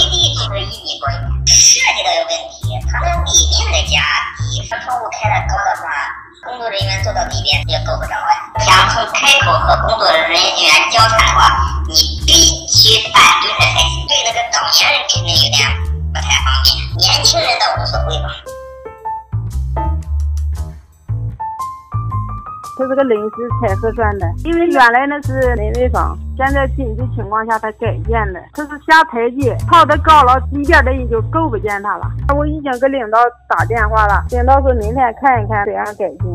是一米多一点，设计都有问题。他们里面的家比，窗户开的高的话，工作人员坐到里面也够不着呀。想从开口和工作人员交谈的话，你必须半蹲着才行。对那个老年人肯定有点不太方便，年轻人倒无所谓吧。它是个临时彩色砖的，因为原来那是门卫房，现在紧急情况下它改建的。它是下台阶，套的高了，低点的也就够不见它了。我已经给领导打电话了，领导说明天看一看，怎样改进。